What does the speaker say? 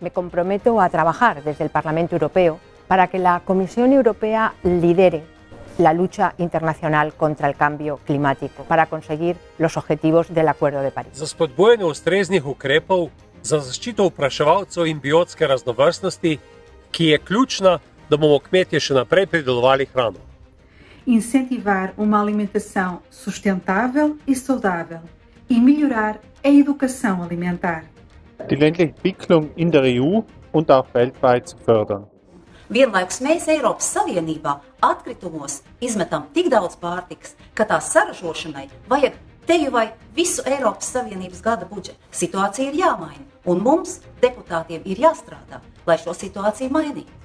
Me comprometo a trabajar desde el Parlamento Europeo para que la Comisión Europea lidere la lucha internacional contra el cambio climático para conseguir los objetivos del Acuerdo de París. Za spodbujanje ustreznih ukrepov za zaščito in biotske raznovrstnosti, ki je ključna, da bomo kmetje še naprej pridelovali hrano. incentivar uma alimentação sustentável e saudável e melhorar a educação alimentar. Die ländliche Entwicklung in der EU und auch weltweit zu fördern. Vienlaikus mēs Eiropas Savienībā atkritumos izmetam tik daudz pārtikas, ka tās saražošanai vajag teju vai visu Eiropas Savienības gada budžetu. Situācija ir jāmaina, un mums, deputātiem, ir jāstrādā, lai šo situāciju mainītu.